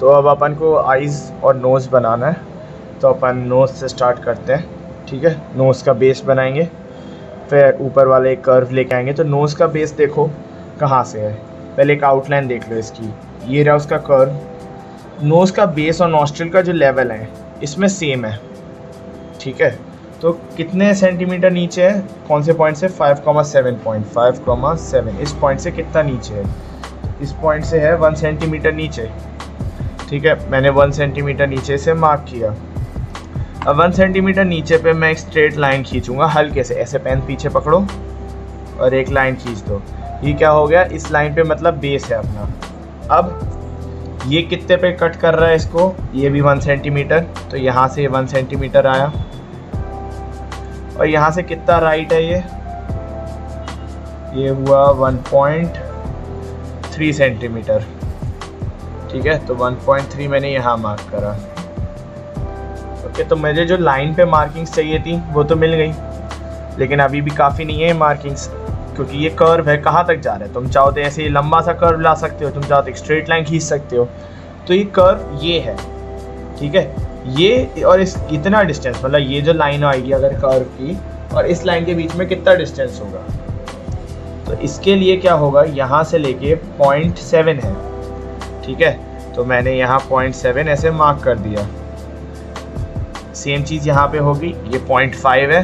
तो अब अपन को आइज़ और नोज़ बनाना है। तो अपन नोज़ से स्टार्ट करते हैं, ठीक है? नोज़ का बेस बनाएँगे। फिर ऊपर वाले कर्व लेके आएँगे। तो नोज़ का बेस देखो कहाँ से है। पहले एक आउटलाइन देख लो इसकी। ये रहा उसका कर्व नोज़ का बेस और नॉस्ट्रल का जो लेवल है, इसमें सेम है, ठीक है? तो कितने सेंटीमीटर नीचे है? कौन से पॉइंट से? Five comma seven point five comma seven इस पॉइंट से कितना नीचे है? इस पॉइंट से है वन सेंटीमीटर नीचे। ठीक है? मैंने वन सेंटीमीटर नीचे से मार्क किया। अब वन सेंटीमीटर नीचे पे मैं एक स्ट्रेट लाइन खींचूँगा, हल्के से। ऐसे पेन पीछे पकड़ो और एक लाइन खींच दो। ये क्या हो गया? इस लाइन पे मतलब बेस है अपना। अब ये कितने पे कट कर रहा है इसको? ये भी वन सेंटीमीटर तो यहाँ से वन सेंटीमीटर आया। और यहाँ से कितना राइट है ये? ये हुआ वन पॉइंट थ्री सेंटीमीटर ठीक है? तो 1.3 मैंने यहाँ मार्क करा। ओके तो मुझे जो लाइन पे मार्किंग्स चाहिए थी, वो तो मिल गई। लेकिन अभी भी काफ़ी नहीं है मार्किंग्स क्योंकि ये कर्व है, कहाँ तक जा रहा है? तुम चाहो तो ऐसे ही लंबा सा कर्व ला सकते हो, तुम चाहो तो स्ट्रेट लाइन खींच सकते हो। तो ये कर्व ये है, ठीक है? ये और इस, इतना डिस्टेंस मतलब ये जो लाइन आएगी अगर कर्व की, और इस लाइन के बीच में कितना डिस्टेंस होगा? तो इसके लिए क्या होगा? यहाँ से लेके पॉइंट सेवन है। ठीक है? तो मैंने यहाँ पॉइंट सेवन ऐसे मार्क कर दिया। सेम चीज़ यहाँ पे होगी। ये पॉइंट फाइव है।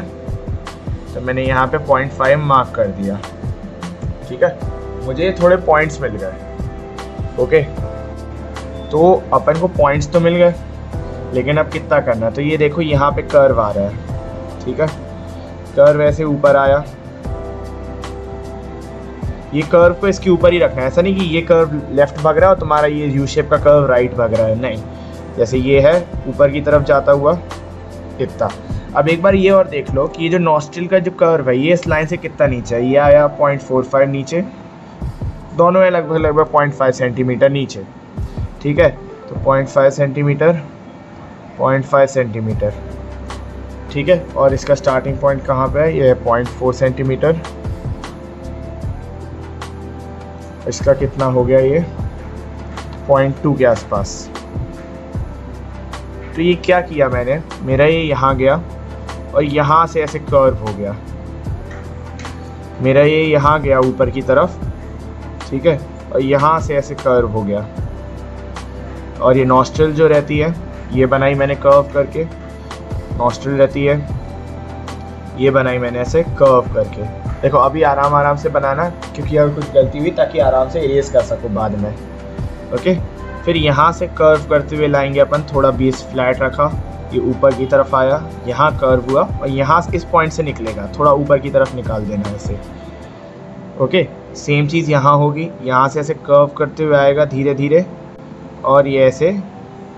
तो मैंने यहाँ पे पॉइंट फाइव मार्क कर दिया। ठीक है? मुझे थोड़े पॉइंट्स मिल गए। ओके तो अपन को पॉइंट्स तो मिल गए। लेकिन अब कितना करना है? तो ये देखो, यहाँ पे कर्व आ रहा है। ठीक है? कर्व ऐसे ऊपर आया। ये कर्व को इसके ऊपर ही रखना है। ऐसा नहीं कि ये कर्व लेफ़्ट भाग रहा है और तुम्हारा ये यू शेप का कर्व राइट भाग रहा है। नहीं। जैसे ये है, ऊपर की तरफ़ जाता हुआ इतना अब एक बार ये और देख लो कि ये जो नॉस्ट्रिल का जो कर्व है, ये इस लाइन से कितना नीचे है? ये आया पॉइंट फोर फाइव नीचे। दोनों है लगभग लगभग पॉइंट फाइव सेंटीमीटर नीचे। ठीक है? तो point five centimetre point five centimetre ठीक है? और इसका स्टार्टिंग पॉइंट कहाँ पे है? ये है पॉइंट फोर सेंटीमीटर इसका कितना हो गया ये? पॉइंट टू के आसपास। तो ये क्या किया मैंने? मेरा ये यहाँ गया और यहाँ से ऐसे कर्व हो गया। मेरा ये यहाँ गया ऊपर की तरफ़, ठीक है? और यहाँ से ऐसे कर्व हो गया। और ये नॉस्ट्रल जो रहती है, ये बनाई मैंने कर्व करके। नॉस्ट्रल रहती है, ये बनाई मैंने ऐसे कर्व करके। देखो, अभी आराम आराम से बनाना, क्योंकि अगर कुछ गलती हुई ताकि आराम से इरेज कर सको बाद में। ओके फिर यहाँ से कर्व करते हुए लाएँगे अपन, थोड़ा बेस फ्लैट रखा, ये ऊपर की तरफ़ आया, यहाँ कर्व हुआ, और यहाँ इस पॉइंट से निकलेगा, थोड़ा ऊपर की तरफ़ निकाल देना ऐसे ओके सेम चीज़ यहाँ होगी, यहाँ से ऐसे कर्व करते हुए आएगा धीरे धीरे और ये ऐसे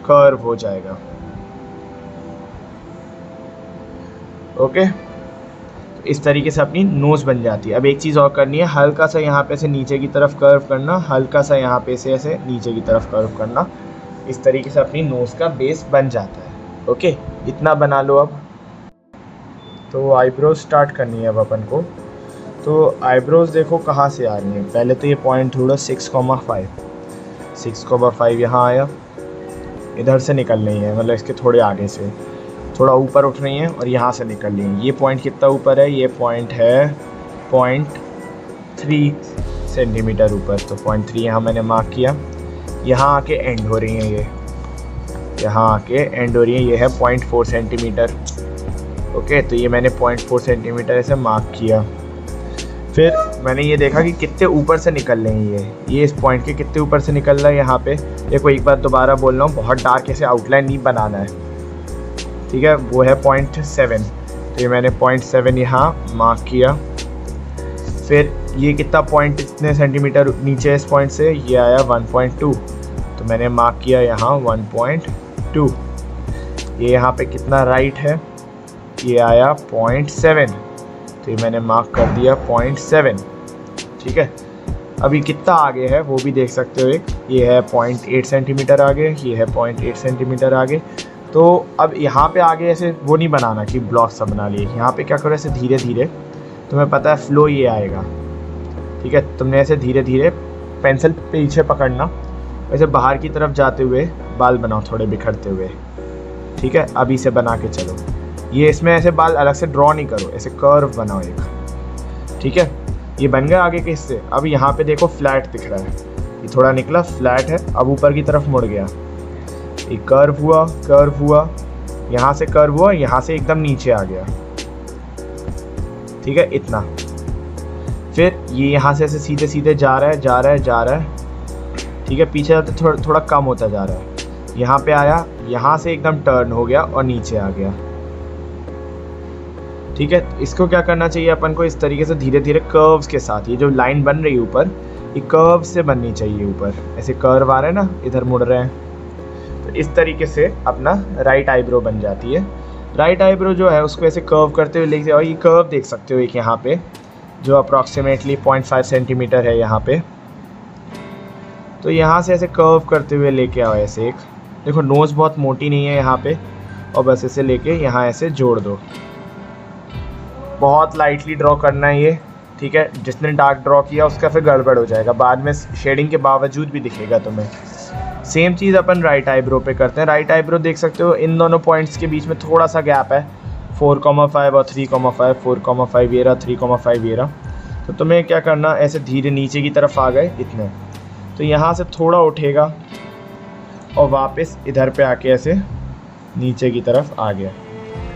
कर्व हो जाएगा। ओके इस तरीके से अपनी नोज़ बन जाती है। अब एक चीज़ और करनी है, हल्का सा यहाँ पे से नीचे की तरफ़ कर्व करना, हल्का सा यहाँ पे से ऐसे नीचे की तरफ़ कर्व करना, इस तरीके से अपनी नोज़ का बेस बन जाता है। ओके इतना बना लो अब। तो आईब्रोज स्टार्ट करनी है अब अपन को। तो आईब्रोज देखो कहाँ से आ रही है। पहले तो ये पॉइंट थोड़ा six comma five six comma five यहाँ आया। इधर से निकल रही है मतलब इसके थोड़े आगे से। थोड़ा ऊपर उठ रही हैं और यहाँ से निकल रही हैं। ये पॉइंट कितना ऊपर है? ये पॉइंट है पॉइंट थ्री सेंटीमीटर ऊपर। तो पॉइंट थ्री यहाँ मैंने मार्क किया। यहाँ आके एंड हो रही हैं ये। यहाँ आके एंड हो रही हैं। ये है पॉइंट फोर सेंटीमीटर ओके तो ये मैंने पॉइंट फोर सेंटीमीटर ऐसे मार्क किया। फिर मैंने ये देखा कि कितने ऊपर से निकल रहे हैं ये। ये इस पॉइंट के कितने ऊपर से निकल रहा है यहाँ पे? देखो, एक बार दोबारा बोल रहा हूँ, बहुत डार्क ऐसे आउटलाइन नहीं बनाना है। ठीक है, वो है पॉइंट सेवन तो ये मैंने पॉइंट सेवन यहाँ मार्क किया। फिर ये कितना पॉइंट इतने सेंटीमीटर नीचे इस पॉइंट से, ये आया वन पॉइंट टू तो मैंने मार्क किया यहाँ वन पॉइंट टू ये यहाँ पे कितना राइट है, ये आया पॉइंट सेवन तो ये मैंने मार्क कर दिया पॉइंट सेवन ठीक है, अभी कितना आगे है वो भी देख सकते हो एक। ये है पॉइंट एट सेंटीमीटर आगे, ये है पॉइंट एट सेंटीमीटर आगे। तो अब यहाँ पे आगे ऐसे वो नहीं बनाना कि ब्लॉक सा बना लिए। यहाँ पे क्या करो, ऐसे धीरे धीरे तुम्हें पता है फ्लो ये आएगा। ठीक है, तुमने ऐसे धीरे धीरे पेंसिल पीछे पकड़ना, ऐसे बाहर की तरफ़ जाते हुए बाल बनाओ, थोड़े बिखरते हुए। ठीक है, अभी से बना के चलो। ये इसमें ऐसे बाल अलग से ड्रॉ नहीं करो, ऐसे कर्व बनाओ एक। ठीक है, ये बन गया आगे के हिस्से। अब यहाँ पे देखो फ्लैट दिख रहा है। ये थोड़ा निकला फ्लैट है, अब ऊपर की तरफ़ मुड़ गया। ये कर्व हुआ कर्व हुआ। यहाँ से कर्व हुआ, यहाँ से एकदम नीचे आ गया। ठीक है, इतना। फिर ये यहाँ से ऐसे सीधे सीधे जा रहा है, जा रहा है, जा रहा है। ठीक है, पीछे जाते थोड़ा थोड़ा कम होता जा रहा है। यहाँ पे आया, यहाँ से एकदम टर्न हो गया और नीचे आ गया। ठीक है, इसको क्या करना चाहिए अपन को? इस तरीके से धीरे धीरे कर्व्स के साथ, ये जो लाइन बन रही है ऊपर, ये कर्व से बननी चाहिए ऊपर। ऐसे कर्व आ रहे हैं ना, इधर मुड़ रहे हैं। इस तरीके से अपना राइट आईब्रो बन जाती है। राइट आईब्रो जो है, उसको ऐसे कर्व करते हुए लेके और ये कर्व देख सकते हो एक यहाँ पे, जो अप्रॉक्सीमेटली पॉइंट फाइव सेंटीमीटर है यहाँ पे। तो यहाँ से ऐसे कर्व करते हुए लेके आओ ऐसे एक। देखो नोज़ बहुत मोटी नहीं है यहाँ पे, और बस ऐसे लेके यहाँ ऐसे जोड़ दो। बहुत लाइटली ड्रॉ करना है ये, ठीक है? जिसने डार्क ड्रॉ किया, उसका फिर गड़बड़ हो जाएगा। बाद में शेडिंग के बावजूद भी दिखेगा तुम्हें। सेम चीज़ अपन राइट आईब्रो पे करते हैं। राइट आईब्रो देख सकते हो, इन दोनों पॉइंट्स के बीच में थोड़ा सा गैप है। फोर कॉमा फाइव और three comma five four comma five ये रहा थ्री कॉमा फाइव ये रहा। तो तुम्हें क्या करना, ऐसे धीरे नीचे की तरफ़ आ गए, इतने। तो यहाँ से थोड़ा उठेगा और वापस इधर पे आके ऐसे नीचे की तरफ़ आ गया।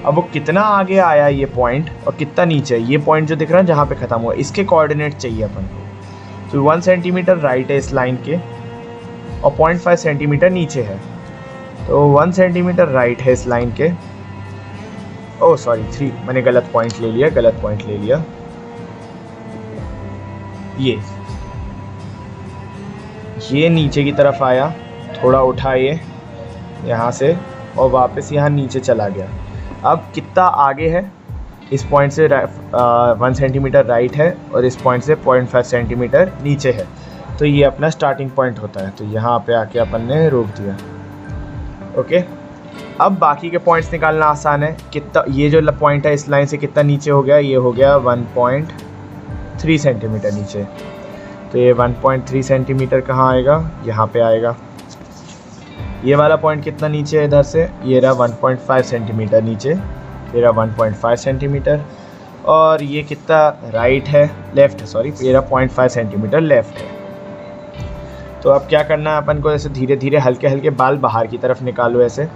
अब वो कितना आगे आया ये पॉइंट और कितना नीचे? ये पॉइंट जो दिख रहा है जहाँ पे ख़त्म हुआ, इसके कोऑर्डिनेट चाहिए अपन को। तो वन सेंटीमीटर राइट है इस लाइन के। और पॉइंट फाइव सेंटीमीटर नीचे है। तो वन सेंटीमीटर राइट है इस लाइन के। ओ सॉरी थ्री मैंने गलत पॉइंट ले लिया, गलत पॉइंट ले लिया। ये। ये नीचे की तरफ़ आया, थोड़ा उठा ये, यहाँ से, और वापस यहाँ नीचे चला गया। अब कितना आगे है? इस पॉइंट से वन सेंटीमीटर राइट है, और इस पॉइंट से पॉइंट फाइव सेंटीमीटर नीचे है। तो ये अपना स्टार्टिंग पॉइंट होता है। तो यहाँ पे आके अपन ने रोक दिया। ओके अब बाकी के पॉइंट्स निकालना आसान है। कितना, ये जो पॉइंट है इस लाइन से कितना नीचे हो गया, ये हो गया वन पॉइंट थ्री सेंटीमीटर नीचे। तो ये 1.3 सेंटीमीटर कहाँ आएगा? यहाँ पे आएगा। ये वाला पॉइंट कितना नीचे है इधर से? ये रहा 1.5 सेंटीमीटर नीचे। ये रहा 1.5 सेंटीमीटर और ये कितना राइट है? लेफ़्ट है सॉरी ये रहा 0.5 सेंटीमीटर लेफ़्ट है। तो अब क्या करना है? अपन को ऐसे धीरे धीरे हल्के हल्के बाल बाहर की तरफ़ निकालो ऐसे।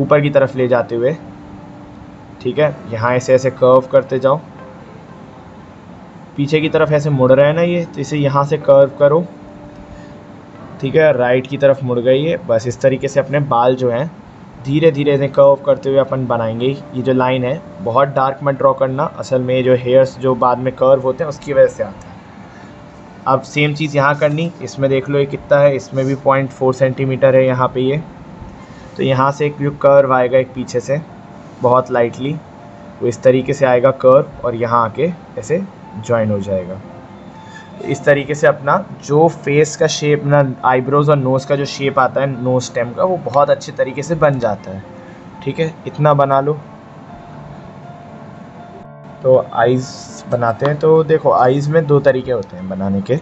ऊपर की तरफ़ ले जाते हुए। ठीक है? यहाँ ऐसे ऐसे कर्व करते जाओ। पीछे की तरफ़ ऐसे मुड़ रहा है ना ये? तो इसे यहाँ से कर्व करो। ठीक है? राइट की तरफ़ मुड़ गई है। बस इस तरीके से अपने बाल जो हैं धीरे धीरे इन्हें कर्व करते हुए अपन बनाएँगे। ये जो लाइन है, बहुत डार्क मत ड्रॉ करना। असल में जो हेयर्स जो बाद में कर्व होते हैं, उसकी वजह से आता है। अब सेम चीज़ यहाँ करनी, इसमें देख लो ये कितना है, इसमें भी पॉइंट फोर सेंटीमीटर है यहाँ पे ये। तो यहाँ से एक व्यू कर्व आएगा एक पीछे से, बहुत लाइटली वो इस तरीके से आएगा कर्व और यहाँ आके ऐसे ज्वाइन हो जाएगा। इस तरीके से अपना जो फेस का शेप ना आईब्रोज और नोज़ का जो शेप आता है नोज़ स्टेम का, वो बहुत अच्छे तरीके से बन जाता है। ठीक है? इतना बना लो। तो आइज़ बनाते हैं तो देखो आइज़ में दो तरीके होते हैं बनाने के।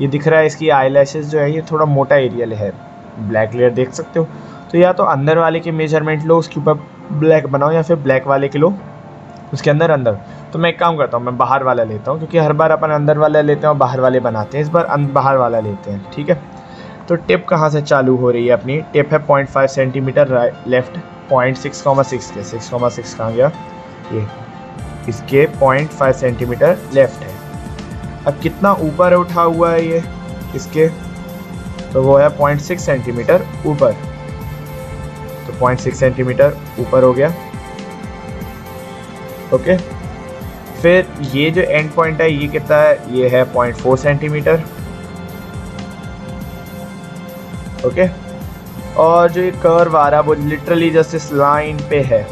ये दिख रहा है इसकी आई जो है, ये थोड़ा मोटा एरियल है। ब्लैक लेयर देख सकते हो। तो या तो अंदर वाले के मेज़रमेंट लो, उसके ऊपर ब्लैक बनाओ, या फिर ब्लैक वाले के लो, उसके अंदर अंदर। तो मैं एक काम करता हूँ, मैं बाहर वाला लेता हूँ, क्योंकि हर बार अपन अंदर वाला लेते हैं और बाहर वाले बनाते हैं। इस बार बाहर वाला लेते हैं, ठीक है? तो टिप कहाँ से चालू हो रही है अपनी? टिप है point five centimetre left, point six comma six के। सिक्स कॉमा सिक्स कहाँ गया? ये। इसके पॉइंट फाइव सेंटीमीटर लेफ़्ट है। अब कितना ऊपर उठा हुआ है ये? इसके? तो वो है पॉइंट सिक्स सेंटीमीटर ऊपर। तो पॉइंट सिक्स सेंटीमीटर ऊपर हो गया। ओके? फिर ये जो एंड पॉइंट है, ये कितना है? ये है पॉइंट फोर सेंटीमीटर। ओके? और जो ये कर्व आ रहा है, वो लिटरली जस्ट इस लाइन पे है।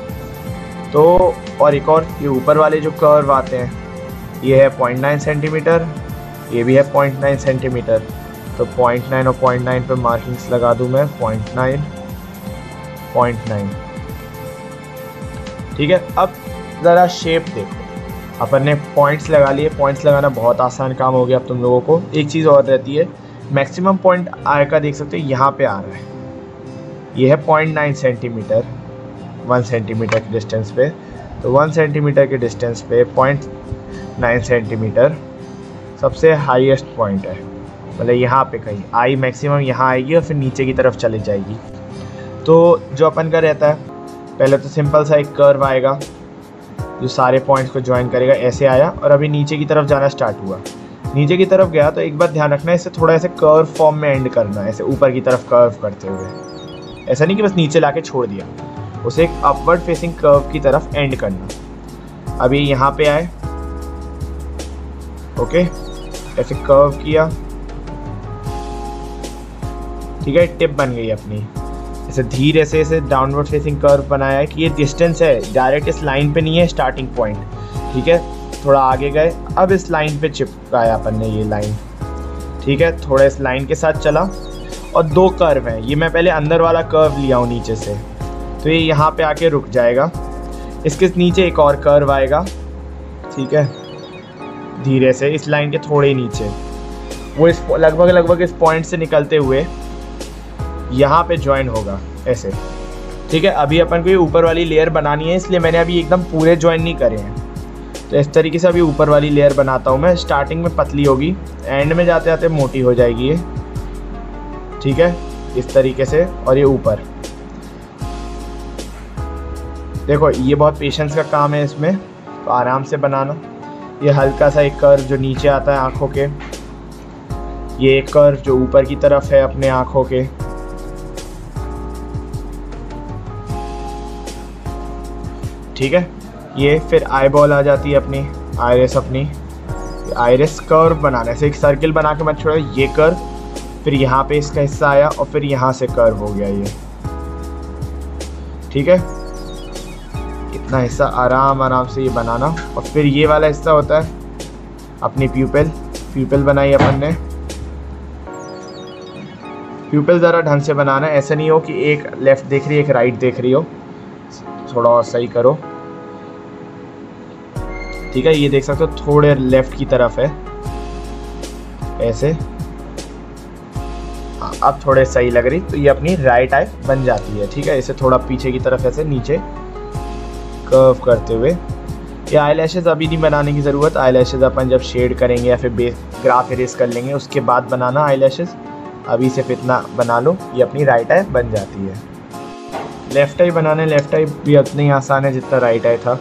तो और एक और, ये ऊपर वाले जो कर्व आते हैं, ये है पॉइंट नाइन सेंटीमीटर ये भी है पॉइंट नाइन सेंटीमीटर तो पॉइंट नाइन और पॉइंट नाइन पर मार्किंग्स लगा दूँ मैं पॉइंट नाइन पॉइंट नाइन ठीक है, अब ज़रा शेप देखो। अपन ने पॉइंट्स लगा लिए पॉइंट्स लगाना बहुत आसान काम हो गया अब तुम लोगों को। एक चीज़ और रहती है मैक्सिमम पॉइंट आय का देख सकते हो, यहाँ पे आ रहा है। ये है point nine centimetre one centimetre के डिस्टेंस पे। तो वन सेंटीमीटर के डिस्टेंस पे पॉइंट नाइन सेंटीमीटर सबसे हाईएस्ट पॉइंट है। मतलब यहाँ पे कहीं आई मैक्सिमम यहाँ आएगी और फिर नीचे की तरफ़ चली जाएगी। तो जो अपन का रहता है, पहले तो सिंपल सा एक कर्व आएगा, जो सारे पॉइंट्स को ज्वाइन करेगा, ऐसे आया और अभी नीचे की तरफ़ जाना स्टार्ट हुआ। नीचे की तरफ़ गया तो एक बार ध्यान रखना, इसे थोड़ा ऐसे कर्व फॉर्म में एंड करना, ऐसे ऊपर की तरफ़ कर्व करते हुए। ऐसा नहीं कि बस नीचे ला छोड़ दिया। उसे एक अपवर्ड फेसिंग कर्व की तरफ़ एंड करना। अभी यहाँ पे आए। ओके ऐसे कर्व किया। ठीक है? टिप बन गई अपनी। ऐसे धीरे से ऐसे डाउनवर्ड फेसिंग कर्व बनाया है कि ये डिस्टेंस है। डायरेक्ट इस लाइन पे नहीं है स्टार्टिंग पॉइंट ठीक है? थोड़ा आगे गए। अब इस लाइन पे चिपकाया अपन ने ये लाइन ठीक है? थोड़ा इस लाइन के साथ चला। और दो कर्व हैं। ये मैं पहले अंदर वाला कर्व लिया हूँ नीचे से। तो ये यहाँ पे आके रुक जाएगा। इसके नीचे एक और कर्व आएगा। ठीक है? धीरे से, इस लाइन के थोड़े नीचे। वो इस लगभग लगभग इस पॉइंट से निकलते हुए यहाँ पे ज्वाइन होगा, ऐसे। ठीक है? अभी अपन को ये ऊपर वाली लेयर बनानी है, इसलिए मैंने अभी एकदम पूरे ज्वाइन नहीं करे हैं। तो इस तरीके से अभी ऊपर वाली लेयर बनाता हूँ मैं। स्टार्टिंग में पतली होगी एंड में जाते जाते मोटी हो जाएगी ये। ठीक है? इस तरीके से, और ये ऊपर। देखो, ये बहुत पेशेंस का काम है इसमें। तो आराम से बनाना। ये हल्का सा एक कर्व जो नीचे आता है आँखों के, ये एक कर्व जो ऊपर की तरफ़ है अपने आँखों के। ठीक है? ये फिर आई बॉल आ जाती है अपनी आयरस अपनी। आयरस कर्व बनाने। से एक सर्किल बना के मत छोड़ो, ये कर्व फिर यहाँ पे इसका हिस्सा आया और फिर यहाँ से कर्व हो गया ये। ठीक है? इतना हिस्सा आराम आराम से ये बनाना। और फिर ये वाला हिस्सा होता है अपनी प्यूपल प्यूपल बनाई अपन ने। प्यूपल ज़रा ढंग से बनाना। ऐसा नहीं हो कि एक लेफ़्ट देख रही है एक राइट देख रही हो। थोड़ा और सही करो। ठीक है, ये देख सकते हो, थोड़े लेफ़्ट की तरफ़ है। ऐसे। अब थोड़े सही लग रही तो ये अपनी राइट आई बन जाती है। ठीक है, इसे थोड़ा पीछे की तरफ़, ऐसे नीचे। कर्व करते हुए। ये आई लैशेज़ अभी नहीं बनाने की ज़रूरत। आई लैशेज़ अपन जब शेड करेंगे या फिर बेस ग्राफ इरेज कर लेंगे, उसके बाद बनाना आई लैशेज़ अभी सिर्फ़ इतना बना लो, ये अपनी राइट आई बन जाती है। लेफ़्ट आई बनाने लेफ़्ट आई भी उतना ही आसान है जितना राइट आई था।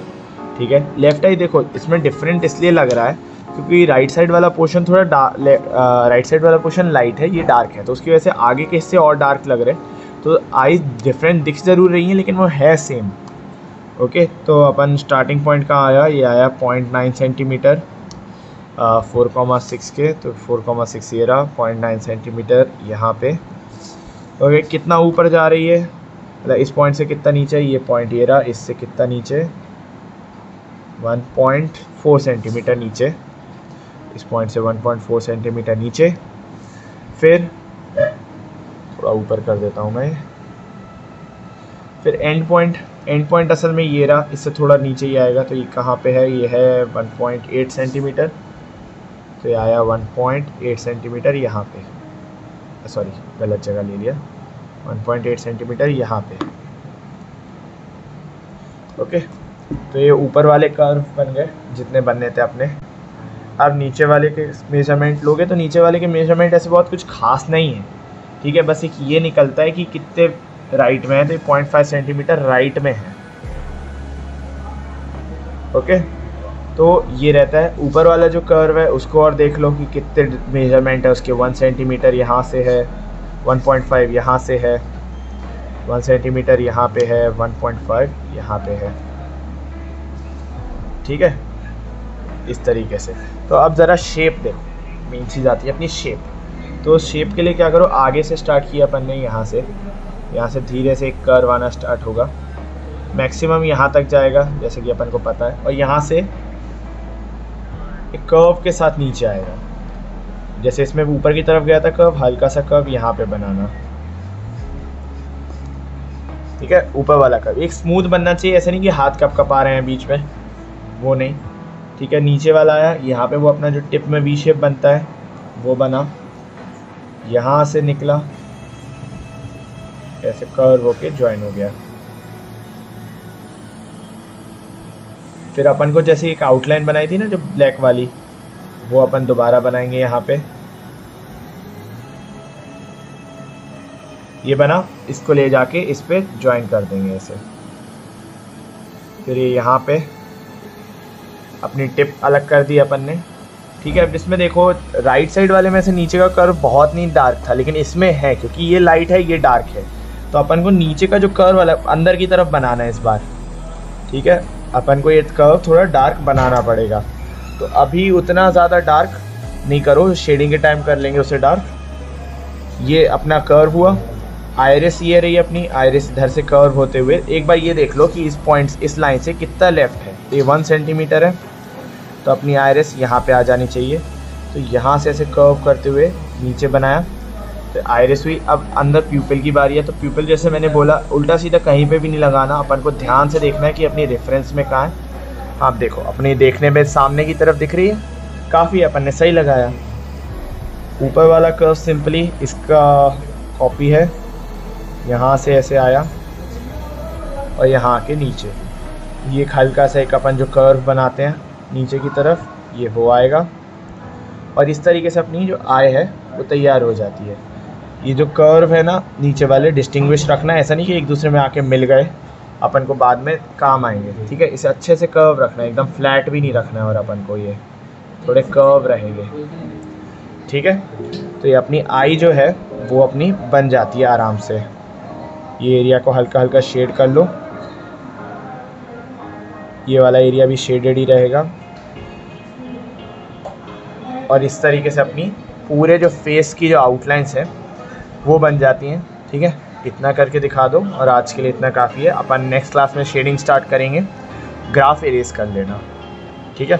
ठीक है? लेफ़्ट आई देखो, इसमें डिफरेंट इसलिए लग रहा है क्योंकि राइट साइड वाला पोर्शन थोड़ा राइट साइड वाला पोर्शन लाइट है, ये डार्क है। तो उसकी वजह से आगे के हिस्से और डार्क लग रहे हैं। तो आई डिफरेंट दिख ज़रूर रही है, लेकिन वो है सेम ओके तो अपन स्टार्टिंग पॉइंट कहाँ आया? ये आया point nine centimetre four comma six के तो फोर कॉमा सिक्स ये रहा पॉइंट नाइन सेंटीमीटर यहाँ पे। ओके कितना ऊपर जा रही है? मतलब इस पॉइंट से कितना नीचे ये पॉइंट ये रहा, इससे कितना नीचे? 1.4 सेंटीमीटर नीचे। इस पॉइंट से 1.4 सेंटीमीटर नीचे। फिर थोड़ा ऊपर कर देता हूँ मैं। फिर एंड पॉइंट एंड पॉइंट असल में ये रहा, इससे थोड़ा नीचे ही आएगा तो ये कहाँ पे है? ये है 1.8 सेंटीमीटर तो ये आया 1.8 सेंटीमीटर यहाँ पे। सॉरी गलत जगह ले लिया। 1.8 सेंटीमीटर यहाँ पे। ओके तो ये ऊपर वाले कर्व बन गए, जितने बनने थे अपने। अब नीचे वाले के मेज़रमेंट लोगे तो नीचे वाले के मेज़रमेंट ऐसे बहुत कुछ खास नहीं है। ठीक है, बस एक ये निकलता है कि कितने राइट में है तो पॉइंट फाइव सेंटीमीटर राइट में है। ओके तो ये रहता है, ऊपर वाला जो कर्व है, उसको और देख लो कि कितने मेज़रमेंट है उसके। वन सेंटीमीटर यहाँ से है वन पॉइंट फाइव यहाँ से है वन सेंटीमीटर यहाँ पे है वन पॉइंट फाइव यहाँ पे है। ठीक है? इस तरीके से। तो अब ज़रा शेप देखो मेन चीज़ आती है अपनी शेप तो शेप के लिए क्या करो, आगे से स्टार्ट किया अपन ने यहाँ से। यहाँ से धीरे से एक कर्व आना स्टार्ट होगा। मैक्सिमम यहाँ तक जाएगा, जैसे कि अपन को पता है। और यहाँ से एक कर्व के साथ नीचे आएगा। जैसे इसमें ऊपर की तरफ़ गया था कर्व हल्का सा कर्व यहाँ पे बनाना। ठीक है? ऊपर वाला कर्व एक स्मूथ बनना चाहिए, ऐसे नहीं कि हाथ कप कप रहे हैं बीच में। वो नहीं। ठीक है? नीचे वाला आया। यहाँ पे वो अपना जो टिप में वी शेप बनता है, वो बना। यहाँ से निकला। ऐसे कर्व होके ज्वाइन हो गया। फिर अपन को जैसे एक आउटलाइन बनाई थी ना, जो ब्लैक वाली, वो अपन दोबारा बनाएँगे यहाँ पे। ये बना, इसको ले जाके इस पे ज्वाइन कर देंगे ऐसे। फिर ये यहाँ पे अपनी टिप अलग कर दी अपन ने। ठीक है, अब इसमें देखो राइट साइड वाले में से नीचे का कर्व बहुत नहीं डार्क था, लेकिन इसमें है, क्योंकि ये लाइट है, ये डार्क है। तो अपन को नीचे का जो कर्व वाला अंदर की तरफ़ बनाना है इस बार। ठीक है? अपन को ये कर्व थोड़ा डार्क बनाना पड़ेगा। तो अभी उतना ज़्यादा डार्क नहीं करो शेडिंग के टाइम कर लेंगे उसे डार्क ये अपना कर्व हुआ। आयरस ये रही अपनी आयरिस इधर से कर्व होते हुए। एक बार ये देख लो कि इस पॉइंट इस लाइन से कितना लेफ़्ट है। ये वन सेंटीमीटर है। तो अपनी आयरस यहाँ पे आ जानी चाहिए। तो यहाँ से ऐसे कर्व करते हुए नीचे बनाया। तो आयरिस हुई। अब अंदर प्यूपल की बारी है तो प्यूपल जैसे मैंने बोला, उल्टा सीधा कहीं पे भी नहीं लगाना। अपन को ध्यान से देखना है कि अपनी रेफरेंस में कहाँ है। आप देखो, अपनी देखने में सामने की तरफ़ दिख रही है। काफ़ी अपन ने सही लगाया। ऊपर वाला कर्व सिंपली इसका कॉपी है। यहाँ से ऐसे आया और यहाँ के नीचे। ये हल्का सा एक अपन जो कर्व बनाते हैं, नीचे की तरफ़, ये वो आएगा। और इस तरीके से अपनी जो आय है, वो तैयार हो जाती है। ये जो कर्व है ना, नीचे वाले डिस्टिंग्विश रखना है। ऐसा नहीं कि एक दूसरे में आके मिल गए, अपन को बाद में काम आएँगे, ठीक है? इसे अच्छे से कर्व रखना है, एकदम फ्लैट भी नहीं रखना है और अपन को ये थोड़े कर्व रहेंगे, ठीक है? तो ये अपनी आई जो है, वो अपनी बन जाती है आराम से। ये एरिया को हल्का हल्का शेड कर लो। ये वाला एरिया भी शेडेड ही रहेगा। और इस तरीके से अपनी पूरे जो फेस की जो आउटलाइंस है वो बन जाती हैं, ठीक है? इतना करके दिखा दो और आज के लिए इतना काफ़ी है। अपन नेक्स्ट क्लास में शेडिंग स्टार्ट करेंगे। ग्राफ इरेज कर लेना, ठीक है?